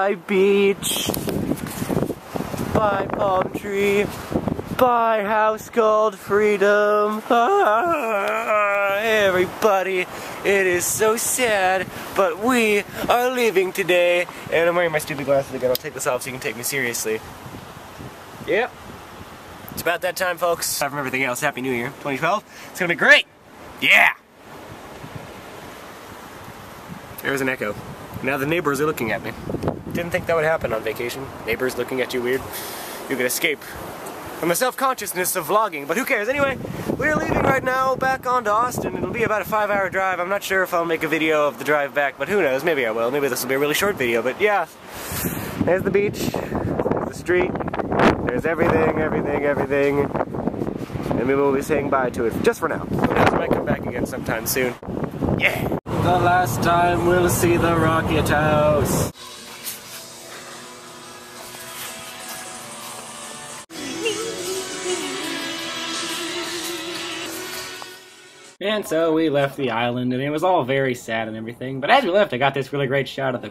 Bye, beach. Bye, palm tree. Bye, house called freedom. Everybody, it is so sad, but we are leaving today. And I'm wearing my stupid glasses again. I'll take this off so you can take me seriously. Yep. It's about that time, folks. Aside from everything else, Happy New Year 2012. It's gonna be great. Yeah. There's an echo. Now the neighbors are looking at me. Didn't think that would happen on vacation. Neighbors looking at you weird. You could escape from the self-consciousness of vlogging, but who cares? Anyway, we're leaving right now back on to Austin. It'll be about a five-hour drive. I'm not sure if I'll make a video of the drive back, but who knows? Maybe I will. Maybe this will be a really short video, but yeah. There's the beach. There's the street. There's everything, everything, everything. And we will be saying bye to it just for now. Who knows? Might come back again sometime soon. Yeah! The last time we'll see the Rocket House. And so we left the island, and it was all very sad and everything. But as we left, I got this really great shot of the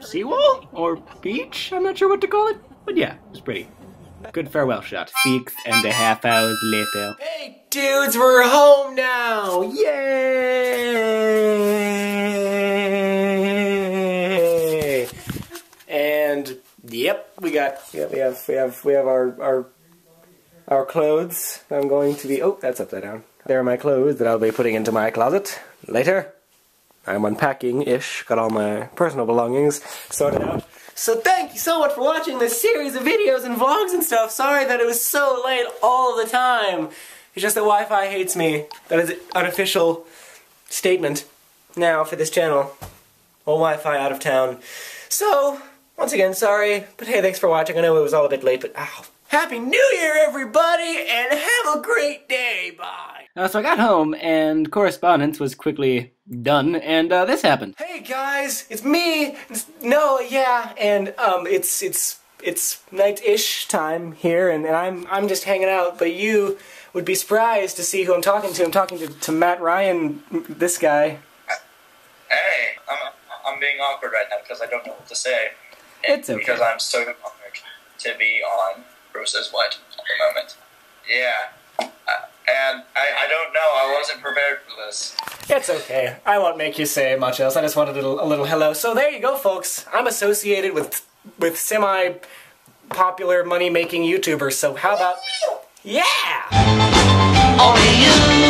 seawall or beach. I'm not sure what to call it, but yeah, it was pretty. Good farewell shot. Six and a half hours later. Hey, dudes, we're home now! Yay! And yep, we got yeah, we have we have we have our our our clothes. I'm going to be oh, that's upside down. There are my clothes that I'll be putting into my closet later. I'm unpacking-ish, got all my personal belongings sorted out. So thank you so much for watching this series of videos and vlogs and stuff. Sorry that it was so late all the time. It's just that Wi-Fi hates me. That is an unofficial statement now for this channel. All Wi-Fi out of town. So, once again, sorry. But hey, thanks for watching. I know it was all a bit late, but ow. Happy New Year, everybody, and have a great day. Bye. Uh, so I got home, and correspondence was quickly done, and uh, this happened. Hey guys, it's me. It's, no, yeah, and um, it's it's it's night-ish time here, and, and I'm I'm just hanging out. But you would be surprised to see who I'm talking to. I'm talking to, to Matt Ryan, this guy. Hey, I'm I'm being awkward right now because I don't know what to say. It's okay. Because I'm so honored to be on Brosayswhat at the moment. Yeah. And I, I don't know, I wasn't prepared for this. It's okay. I won't make you say much else. I just wanted a little, a little hello. So there you go, folks. I'm associated with with semi popular money making YouTubers. So how about yeah? Only you know how I